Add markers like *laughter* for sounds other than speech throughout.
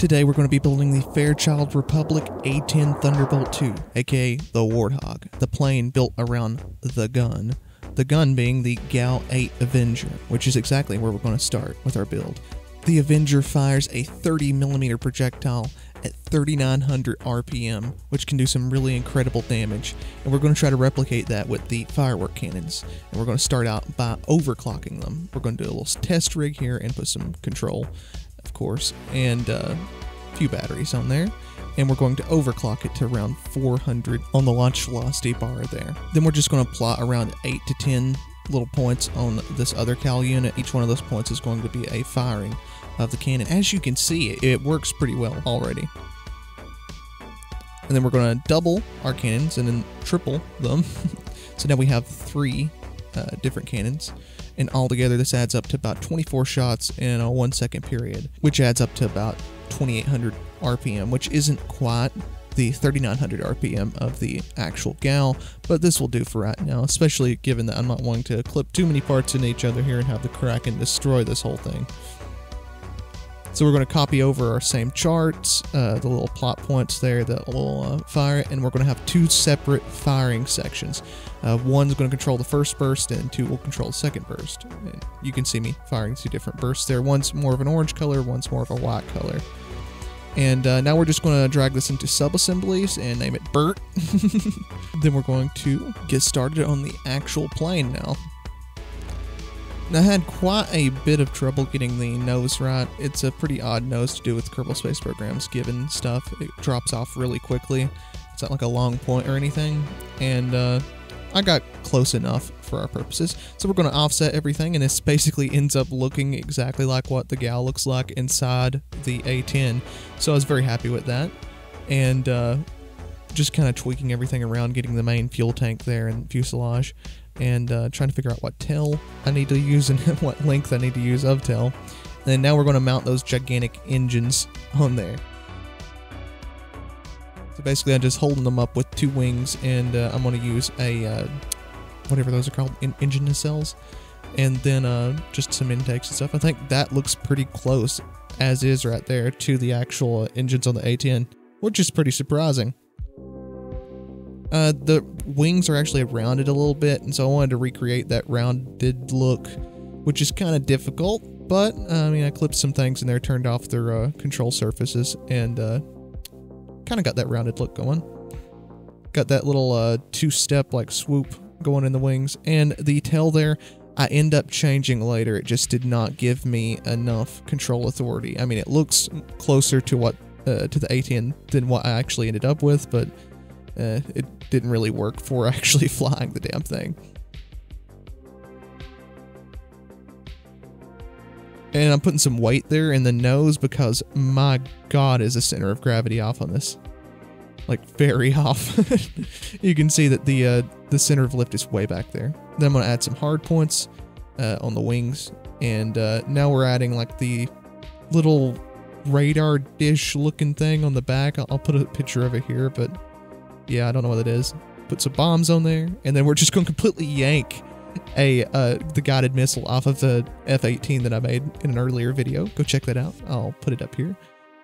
Today we're going to be building the Fairchild Republic A-10 Thunderbolt 2, aka the Warthog, the plane built around the gun. The gun being the GAU 8 Avenger, which is exactly where we're going to start with our build. The Avenger fires a 30mm projectile at 3900 RPM, which can do some really incredible damage. And we're going to try to replicate that with the firework cannons. And we're going to start out by overclocking them. We're going to do a little test rig here and put some control, of course, and uh, few batteries on there. And we're going to overclock it to around 400 on the launch velocity bar there. Then we're just going to plot around 8 to 10 little points on this other KAL unit. Each one of those points is going to be a firing of the cannon. As you can see, it, works pretty well already. And then we're going to double our cannons and then triple them. *laughs* so now we have three uh, different cannons. And altogether, this adds up to about 24 shots in a one second period, which adds up to about 2800 RPM, which isn't quite the 3900 RPM of the actual GAU, but this will do for right now, especially given that I'm not wanting to clip too many parts in each other here and have the Kraken destroy this whole thing. So we're going to copy over our same charts, uh, the little plot points there that will uh, fire, and we're going to have two separate firing sections. Uh, one's going to control the first burst, and two will control the second burst. And you can see me firing two different bursts there. One's more of an orange color, one's more of a white color. And uh, now we're just going to drag this into sub-assemblies and name it Bert. *laughs* then we're going to get started on the actual plane now. I had quite a bit of trouble getting the nose right. It's a pretty odd nose to do with Kerbal Space Programs given stuff. It drops off really quickly. It's not like a long point or anything. And uh, I got close enough for our purposes. So we're going to offset everything, and this basically ends up looking exactly like what the GAU looks like inside the A10. So I was very happy with that. And uh, just kind of tweaking everything around, getting the main fuel tank there and fuselage, and uh, trying to figure out what tail I need to use and *laughs* what length I need to use of tail. And now we're going to mount those gigantic engines on there. So basically, I'm just holding them up with two wings, and uh, I'm going to use a uh, whatever those are called, in- engine nacelles, and then uh, just some intakes and stuff. I think that looks pretty close, as is right there, to the actual engines on the A10, which is pretty surprising. Uh, the wings are actually rounded a little bit, and so I wanted to recreate that rounded look, which is kind of difficult. But I mean, I clipped some things in there, turned off their uh, control surfaces, and uh, kind of got that rounded look going. Got that little uh, two-step like swoop going in the wings, and the tail there. I end up changing later. It just did not give me enough control authority. I mean, it looks closer to what uh, to the A10 than what I actually ended up with, but uh, it didn't really work for *laughs* actually flying the damn thing. And I'm putting some weight there in the nose because my god is the center of gravity off on this. Like very *laughs* off. you can see that the uh, the center of lift is way back there. Then I'm gonna add some hard points uh, on the wings, and uh, now we're adding like the little radar dish looking thing on the back. I'll, I'll put a picture of it here, but yeah, I don't know what it is. Put some bombs on there, and then we're just going to completely yank a uh, the guided missile off of the F-18 that I made in an earlier video. Go check that out. I'll put it up here.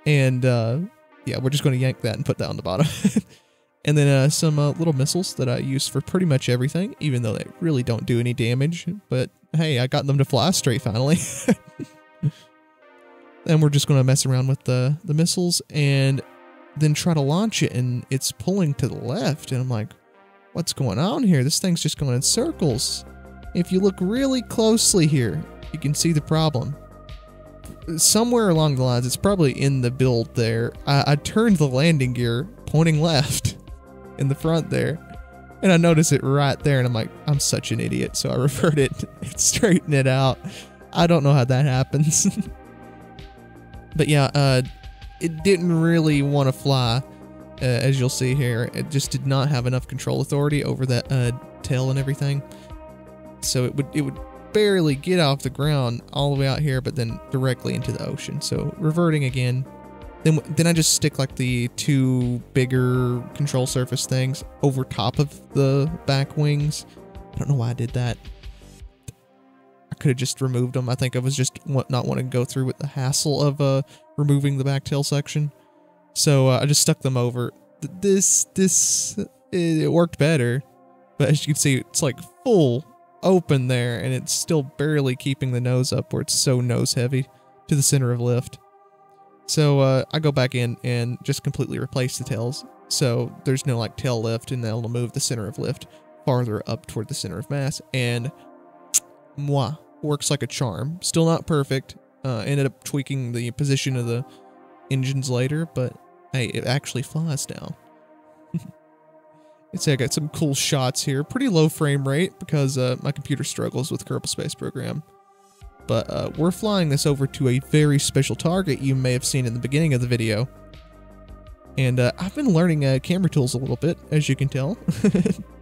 And uh, yeah, we're just going to yank that and put that on the bottom. *laughs* and then uh, some uh, little missiles that I use for pretty much everything, even though they really don't do any damage. But hey, I got them to fly straight finally. *laughs* and we're just going to mess around with the, the missiles and then try to launch it and it's pulling to the left and I'm like, what's going on here? This thing's just going in circles. If you look really closely here, you can see the problem. Somewhere along the lines, it's probably in the build there. I, I turned the landing gear pointing left *laughs* in the front there. And I notice it right there, and I'm like, I'm such an idiot. So I *laughs* revert it, *laughs* straighten it out. I don't know how that happens. but yeah, uh, it didn't really want to fly, uh, as you'll see here. It just did not have enough control authority over that uh, tail and everything. So it would it would barely get off the ground all the way out here, but then directly into the ocean. So reverting again. Then then I just stick like the two bigger control surface things over top of the back wings. I don't know why I did that. I could have just removed them. I think I was just not wanting to go through with the hassle of uh, removing the back tail section. So uh, I just stuck them over. This, this, it worked better. But as you can see, it's like full open there and it's still barely keeping the nose up where it's so nose heavy to the center of lift. So uh, I go back in and just completely replace the tails. So there's no like tail lift and that'll move the center of lift farther up toward the center of mass. And *tsk* moi, works like a charm. Still not perfect. Uh, ended up tweaking the position of the engines later, but hey, it actually flies now. See I got some cool shots here. Pretty low frame rate because uh, my computer struggles with Kerbal Space Program. But uh, we're flying this over to a very special target you may have seen in the beginning of the video. And uh, I've been learning uh, camera tools a little bit, as you can tell.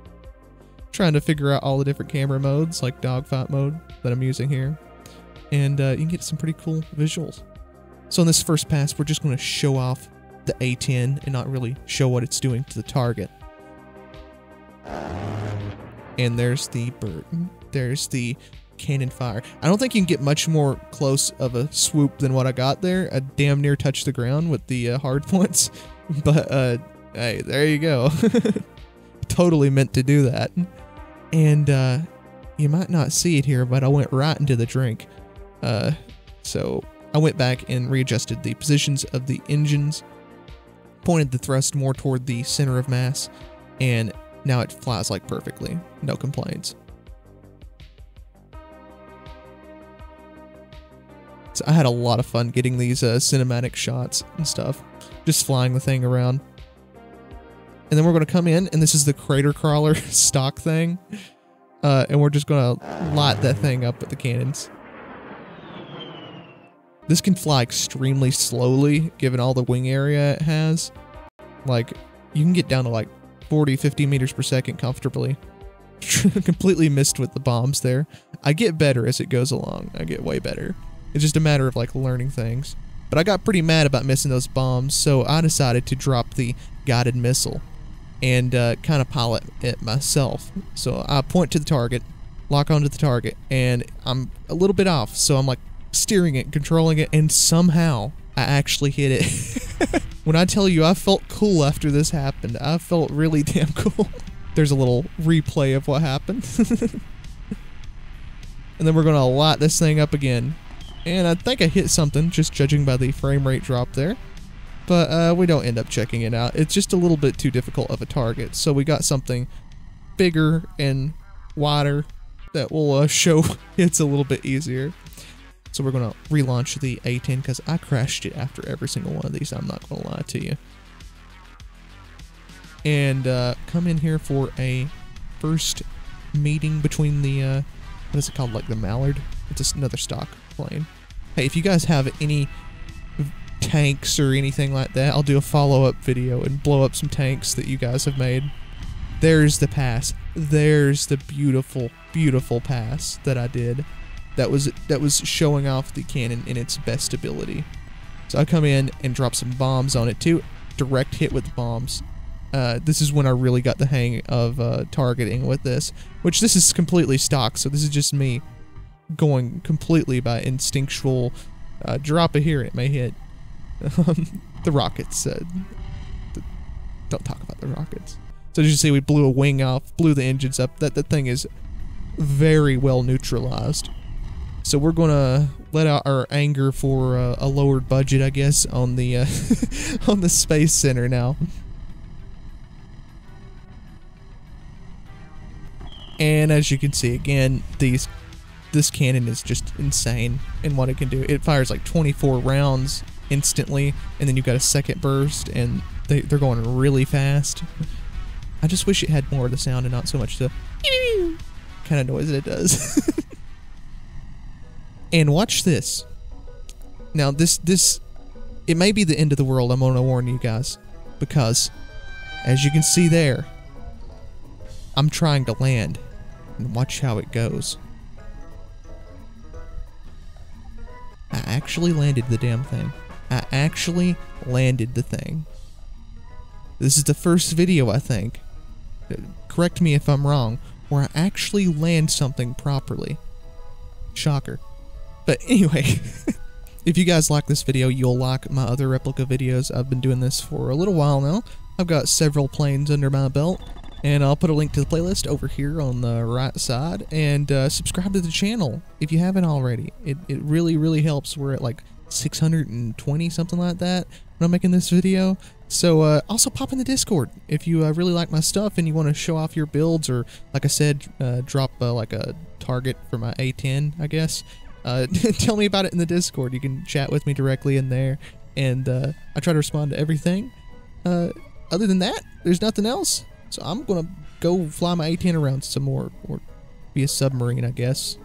*laughs* Trying to figure out all the different camera modes, like dogfight mode, that I'm using here. And uh, you can get some pretty cool visuals. So in this first pass, we're just going to show off the A10 and not really show what it's doing to the target. And there's the bird. There's the cannon fire. I don't think you can get much more close of a swoop than what I got there. I damn near touched the ground with the uh, hard *laughs* points. But, uh, hey, there you go. *laughs* totally meant to do that. And, uh, you might not see it here, but I went right into the drink. Uh, so I went back and readjusted the positions of the engines, pointed the thrust more toward the center of mass, and now it flies like perfectly. No complaints. So I had a lot of fun getting these uh, cinematic shots and stuff. Just flying the thing around. And then we're going to come in, and this is the crater crawler *laughs* stock thing. Uh, and we're just going to light that thing up with the cannons. This can fly extremely slowly, given all the wing area it has. Like, you can get down to like 40, 50 meters per second comfortably. *laughs* Completely missed with the bombs there. I get better as it goes along. I get way better. It's just a matter of like learning things. But I got pretty mad about missing those bombs, so I decided to drop the guided missile and uh, kind of pilot it myself. So I point to the target, lock onto the target, and I'm a little bit off. So I'm like steering it, controlling it, and somehow I actually hit it. *laughs* *laughs* when I tell you I felt cool after this happened, I felt really *laughs* damn cool. There's a little replay of what happened. *laughs* and then we're going to light this thing up again. And I think I hit something, just judging by the frame rate drop there. But uh, we don't end up checking it out. It's just a little bit too difficult of a target. So we got something bigger and wider that will uh, show it's a little bit easier. So we're going to relaunch the A10 because I crashed it after every single one of these. I'm not going to lie to you. And uh, come in here for a first meeting between the, uh, what is it called, like the Mallard? It's just another stock plane. Hey, if you guys have any tanks or anything like that, I'll do a follow-up video and blow up some tanks that you guys have made. There's the pass. There's the beautiful, beautiful pass that I did that was that was showing off the cannon in its best ability. So I come in and drop some bombs on it too. Direct hit with bombs. Uh, this is when I really got the hang of uh, targeting with this, which this is completely stock. So this is just me going completely by instinctual. Uh, drop it here, it may hit. *laughs* the rockets. The, don't talk about the rockets. So as you see, we blew a wing off, blew the engines up. That that thing is very well neutralized. So we're gonna let out our anger for uh, a lowered budget, I guess, on the uh, *laughs* on the space center now. And as you can see, again, these this cannon is just insane in what it can do. It fires like 24 rounds instantly, and then you've got a second burst, and they, they're going really fast. I just wish it had more of the sound and not so much the *laughs* kind of noise that it does. *laughs* And watch this. Now this this it may be the end of the world, I'm gonna warn you guys. Because as you can see there, I'm trying to land. And watch how it goes. I actually landed the damn thing. I actually landed the thing. This is the first video, I think. Correct me if I'm wrong, where I actually land something properly. Shocker. But anyway, *laughs* if you guys like this video, you'll like my other replica videos. I've been doing this for a little while now. I've got several planes under my belt, and I'll put a link to the playlist over here on the right side. And uh, subscribe to the channel if you haven't already. It, it really, really helps. We're at like 620, something like that, when I'm making this video. So uh, also pop in the Discord if you uh, really like my stuff and you want to show off your builds, or like I said, uh, drop uh, like a target for my A10, I guess. Uh, *laughs* tell me about it in the Discord. You can chat with me directly in there, and uh, I try to respond to everything. other than that, there's nothing else. So I'm gonna go fly my A10 around some more, or be a submarine, I guess.